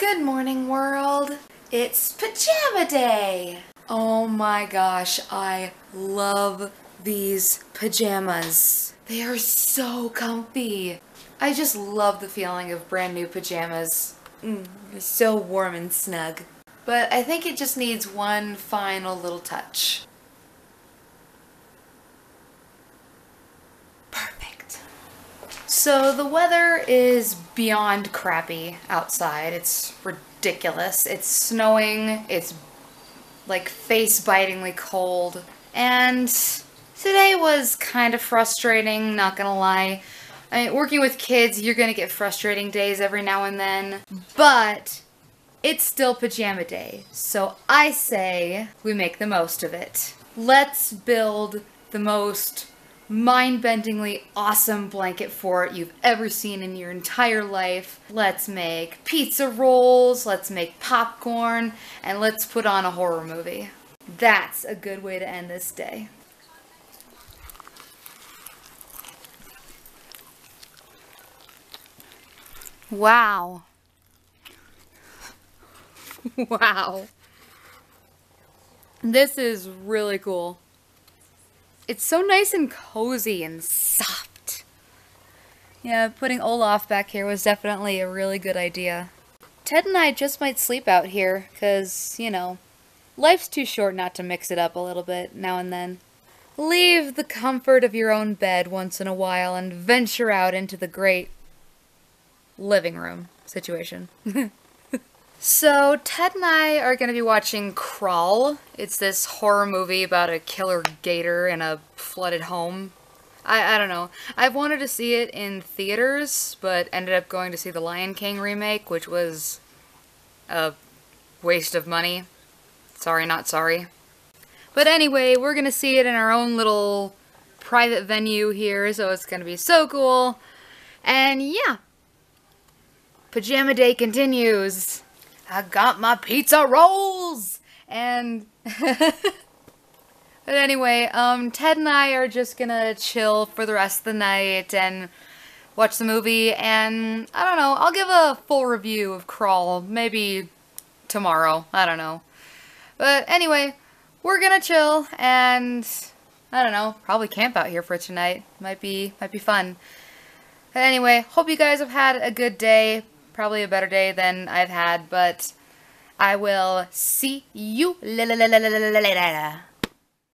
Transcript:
Good morning, world. It's pajama day. Oh my gosh, I love these pajamas. They are so comfy. I just love the feeling of brand new pajamas. Mm, so warm and snug. But I think it just needs one final little touch. So the weather is beyond crappy outside. It's ridiculous. It's snowing. It's like face-bitingly cold. And today was kind of frustrating, not gonna lie. I mean, working with kids, you're gonna get frustrating days every now and then. But it's still pajama day, so I say we make the most of it. Let's build the most mind-bendingly awesome blanket fort you've ever seen in your entire life. Let's make pizza rolls, let's make popcorn, and let's put on a horror movie. That's a good way to end this day. Wow. wow. This is really cool. It's so nice and cozy and soft. Yeah, putting Olaf back here was definitely a really good idea. Ted and I just might sleep out here, because, you know, life's too short not to mix it up a little bit now and then. Leave the comfort of your own bed once in a while and venture out into the great living room situation. So, Ted and I are going to be watching Crawl. It's this horror movie about a killer gator in a flooded home. I, I don't know. I've wanted to see it in theaters, but ended up going to see the Lion King remake, which was a waste of money. Sorry, not sorry. But anyway, we're going to see it in our own little private venue here, so it's going to be so cool. And yeah, Pajama Day continues. I got my pizza rolls! And, but anyway, um, Ted and I are just gonna chill for the rest of the night and watch the movie, and I don't know, I'll give a full review of Crawl, maybe tomorrow, I don't know. But anyway, we're gonna chill, and I don't know, probably camp out here for tonight. Might be, might be fun. But anyway, hope you guys have had a good day probably a better day than I've had, but I will see you later.